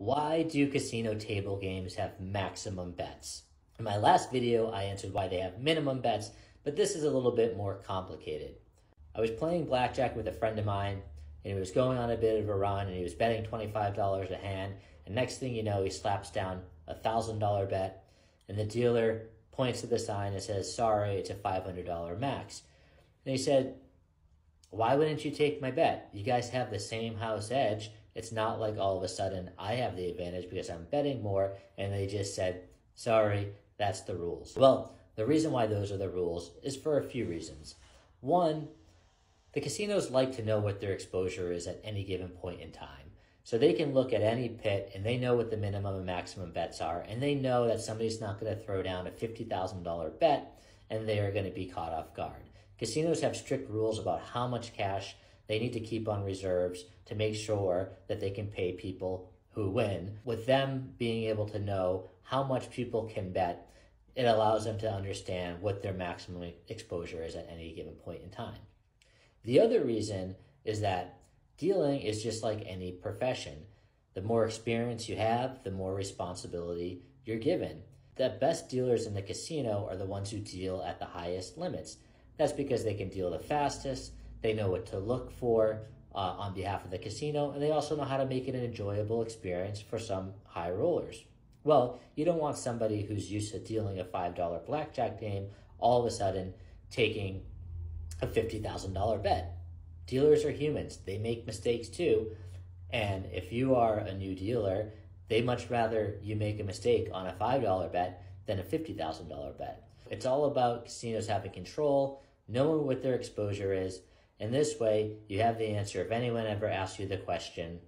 Why do casino table games have maximum bets? In my last video, I answered why they have minimum bets, but this is a little bit more complicated. I was playing blackjack with a friend of mine, and he was going on a bit of a run, and he was betting $25 a hand, and next thing you know, he slaps down a $1,000 bet, and the dealer points to the sign and says, sorry, it's a $500 max. And he said, why wouldn't you take my bet? You guys have the same house edge, it's not like all of a sudden I have the advantage because I'm betting more and they just said, sorry, that's the rules. Well, the reason why those are the rules is for a few reasons. One, the casinos like to know what their exposure is at any given point in time. So they can look at any pit and they know what the minimum and maximum bets are, and they know that somebody's not going to throw down a $50,000 bet and they are going to be caught off guard. Casinos have strict rules about how much cash they need to keep on reserves to make sure that they can pay people who win. With them being able to know how much people can bet, it allows them to understand what their maximum exposure is at any given point in time. The other reason is that dealing is just like any profession. The more experience you have, the more responsibility you're given. The best dealers in the casino are the ones who deal at the highest limits. That's because they can deal the fastest, they know what to look for uh, on behalf of the casino, and they also know how to make it an enjoyable experience for some high rollers. Well, you don't want somebody who's used to dealing a $5 blackjack game all of a sudden taking a $50,000 bet. Dealers are humans, they make mistakes too. And if you are a new dealer, they much rather you make a mistake on a $5 bet than a $50,000 bet. It's all about casinos having control, knowing what their exposure is, in this way, you have the answer if anyone ever asks you the question,